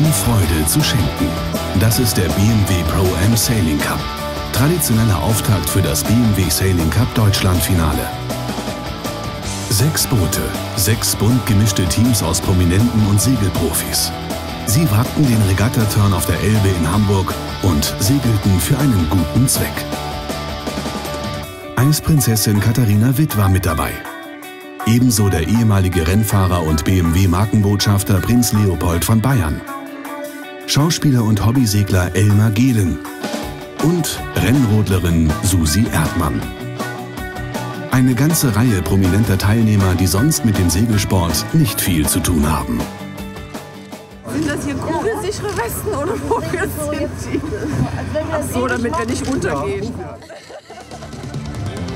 Freude zu schenken. Das ist der BMW Pro Am Sailing Cup. Traditioneller Auftakt für das BMW Sailing Cup Deutschlandfinale. Sechs Boote, sechs bunt gemischte Teams aus Prominenten und Segelprofis. Sie wagten den Regattaturn auf der Elbe in Hamburg und segelten für einen guten Zweck. Eisprinzessin Katharina Witt war mit dabei. Ebenso der ehemalige Rennfahrer und BMW-Markenbotschafter Prinz Leopold von Bayern. Schauspieler und Hobbysegler Elmar Gehlen und Rennrodlerin Susi Erdmann. Eine ganze Reihe prominenter Teilnehmer, die sonst mit dem Segelsport nicht viel zu tun haben. Sind das hier kugelsichere Westen oder wofür sind die? Ach so, damit wir nicht untergehen.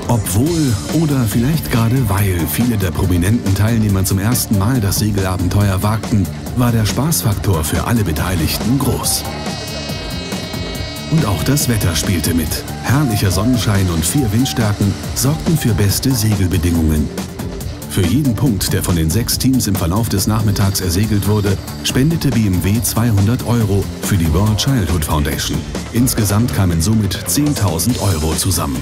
Obwohl oder vielleicht gerade weil viele der prominenten Teilnehmer zum ersten Mal das Segelabenteuer wagten, war der Spaßfaktor für alle Beteiligten groß. Und auch das Wetter spielte mit. Herrlicher Sonnenschein und vier Windstärken sorgten für beste Segelbedingungen. Für jeden Punkt, der von den sechs Teams im Verlauf des Nachmittags ersegelt wurde, spendete BMW 200 Euro für die World Childhood Foundation. Insgesamt kamen somit 10.000 Euro zusammen.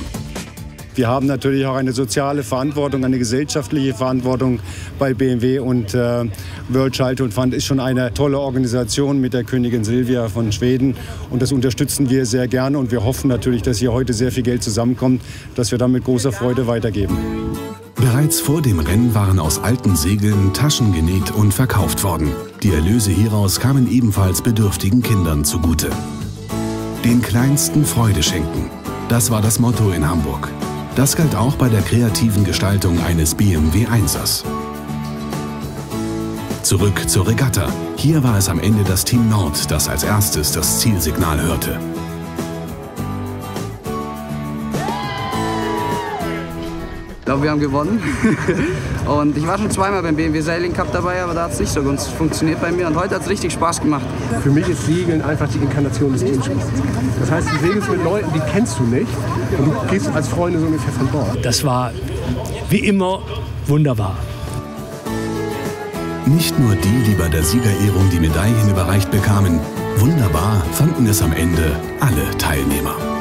Wir haben natürlich auch eine soziale Verantwortung, eine gesellschaftliche Verantwortung bei BMW und äh, World Childhood Fund ist schon eine tolle Organisation mit der Königin Silvia von Schweden und das unterstützen wir sehr gerne und wir hoffen natürlich, dass hier heute sehr viel Geld zusammenkommt, dass wir dann mit großer Freude weitergeben. Bereits vor dem Rennen waren aus alten Segeln Taschen genäht und verkauft worden. Die Erlöse hieraus kamen ebenfalls bedürftigen Kindern zugute. Den kleinsten Freude schenken. Das war das Motto in Hamburg. Das galt auch bei der kreativen Gestaltung eines BMW 1ers. Zurück zur Regatta. Hier war es am Ende das Team Nord, das als erstes das Zielsignal hörte. Ich glaube, wir haben gewonnen. und ich war schon zweimal beim BMW Sailing Cup dabei, aber da hat es nicht so gut funktioniert bei mir. Und heute hat es richtig Spaß gemacht. Für mich ist Segeln einfach die Inkarnation des Teamsports. Das heißt, du segelst mit Leuten, die kennst du nicht. Und du gehst als Freunde so ungefähr von Bord. Das war wie immer wunderbar. Nicht nur die, die bei der Siegerehrung die Medaillen überreicht bekamen, wunderbar fanden es am Ende alle Teilnehmer.